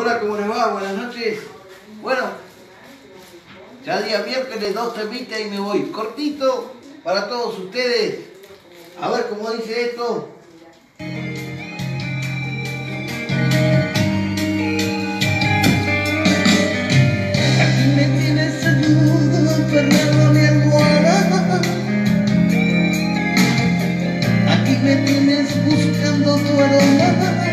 Hola, ¿cómo les va? Buenas noches. Bueno, ya día miércoles, dos temitas y me voy. Cortito para todos ustedes. A ver cómo dice esto. Aquí me tienes desnudo, perreando mi almohada. Aquí me tienes buscando tu aroma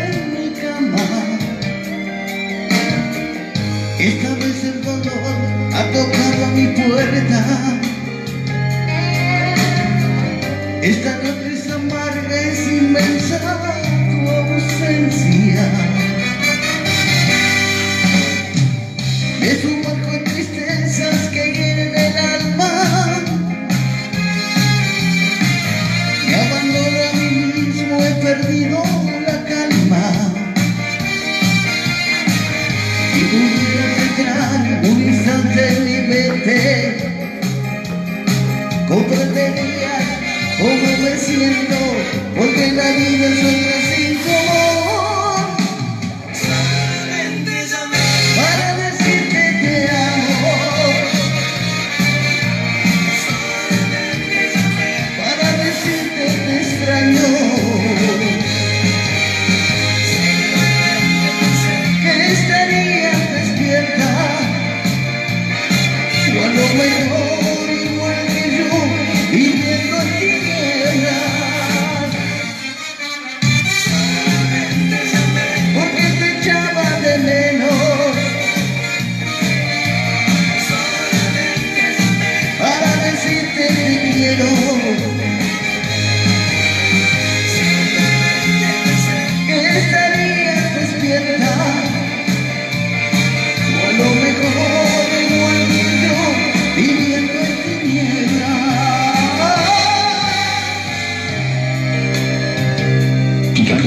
mi puerta. Esta noche es amarga, es inmensa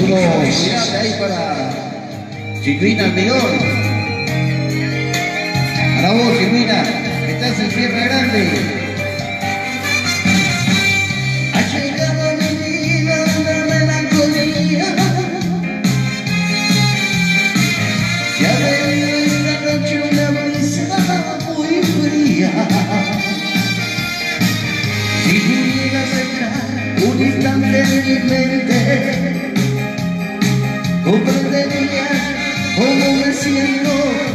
grandes ahí para Silvina Almigón. Para vos, Silvina, que estás en Sierra Grande. Instante en mi mente Comprenderías cómo me siento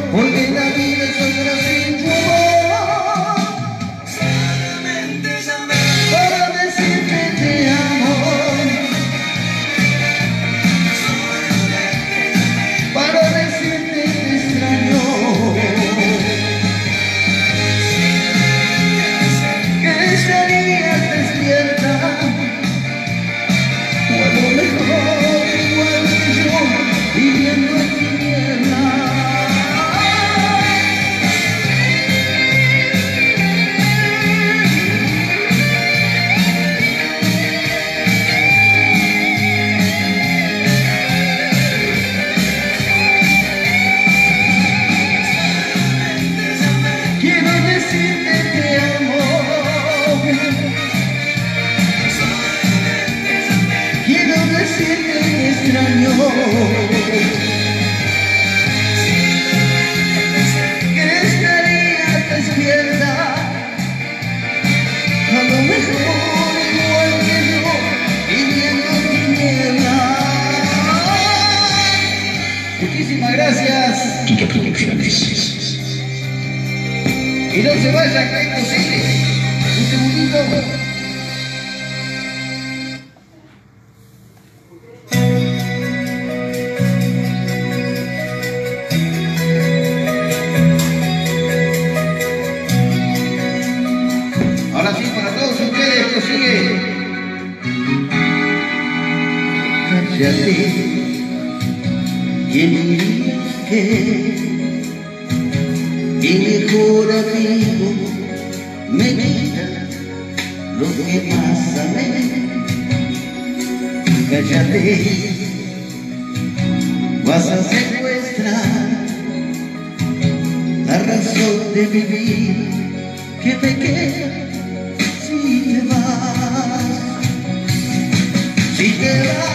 Cállate, ¿quién diría que mi mejor amigo me quita lo que más amé? Cállate, vas a secuestrar la razón de vivir que me queda si te vas. Si te vas,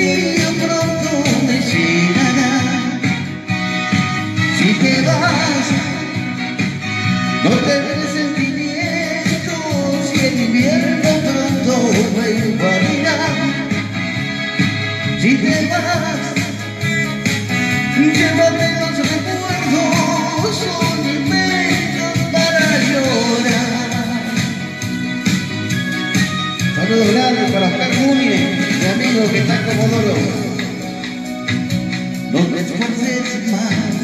pronto me llenará. Si te vas, no tendré sentimientos y el invierno pronto me invadirá. Si te vas, llévate los recuerdos, son inmensos para llorar. Saludos grandes para amigo que está en Comodoro. No te esfuerces más,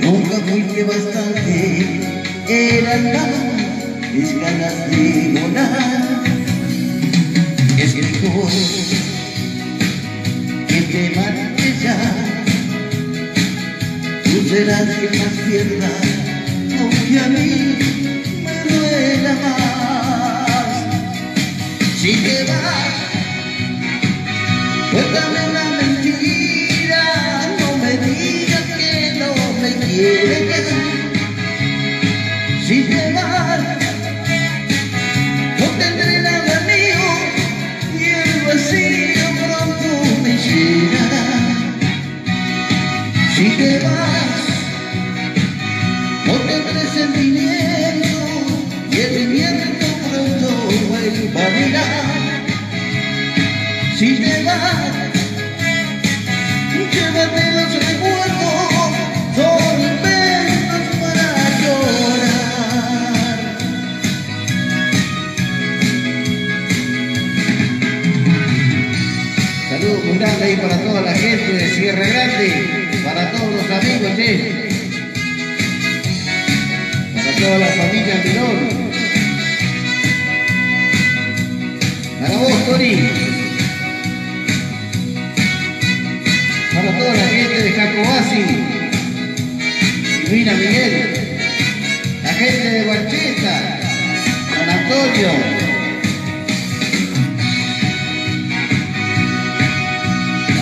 nunca fuiste bastante, eran más mis ganas de volar. Es mejor que te marches ya, tú serás quien más pierda, aunque a mí me quieres. Si te vas, no tendré nada mío y el vacío pronto me llenará. Si te vas, no tendré sentimiento y el invierno pronto me invadirá. Si te vas, llévate los Para toda la gente de Jacobasi, Silvina Miguel, la gente de Barcheta, San Antonio.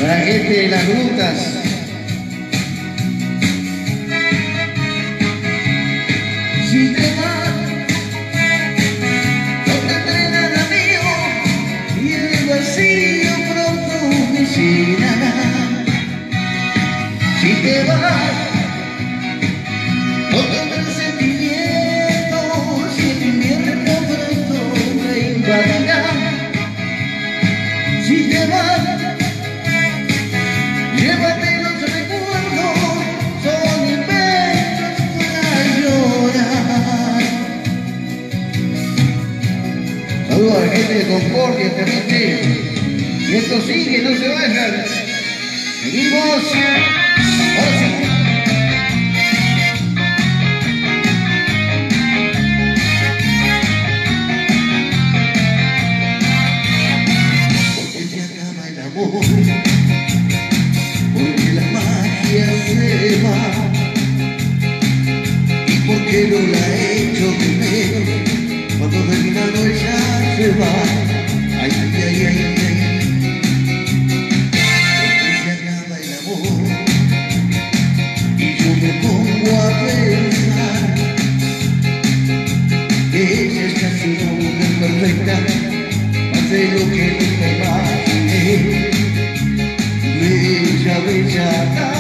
La gente de las rutas. Sigue, no se vayan. Seguimos. Ahora sí. Porque la magia se va y porque no la he hecho primero cuando terminando ella se va más de lo que nunca imaginé Bella, bella,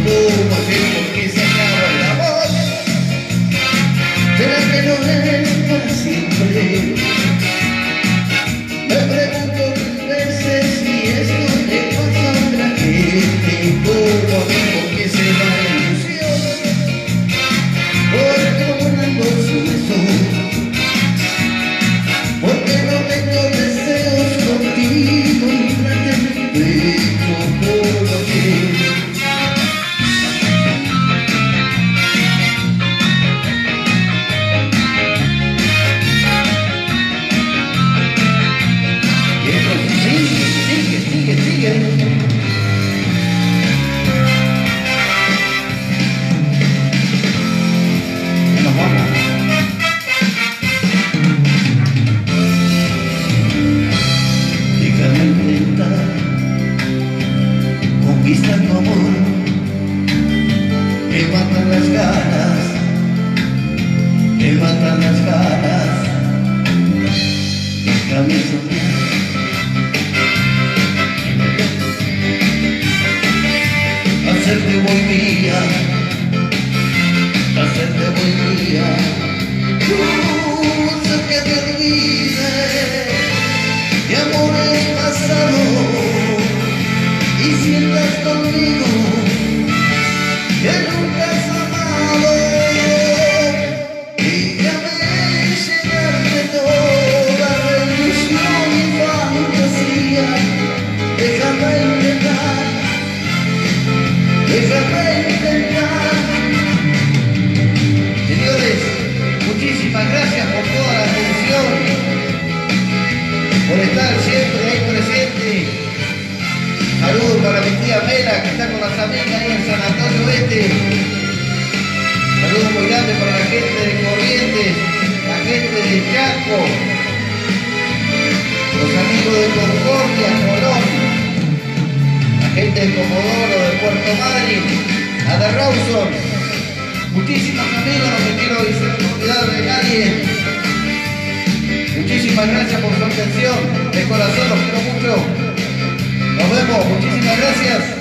boa uma. Tú sé que te olvide de amores pasados y sientas conmigo que nunca has amado. Déjame llenarte toda la ilusión y fantasía. Déjame intentar, déjame muchísimas gracias por toda la atención, por estar siempre ahí presente. Saludos para mi tía Mela, que está con las amigas ahí en San Antonio Este. Saludos muy grandes para la gente de Corrientes, la gente de Chaco, los amigos de Concordia, Colón, la gente de Comodoro, de Puerto Madryn, la Rawson. Muchísimos amigos, no me quiero olvidar de nadie. Muchísimas gracias por su atención. De corazón los quiero mucho. Nos vemos. Muchísimas gracias.